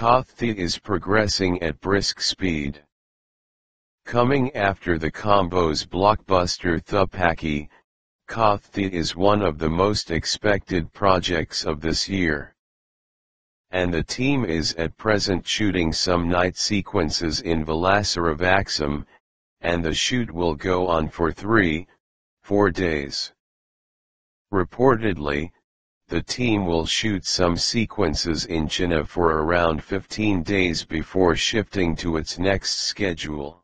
Kaththi is progressing at brisk speed. Coming after the combo's blockbuster Thuppakki, Kaththi is one of the most expected projects of this year. And the team is at present shooting some night sequences in Valasaravakkam, and the shoot will go on for three, four days. Reportedly, the team will shoot some sequences in China for around 15 days before shifting to its next schedule.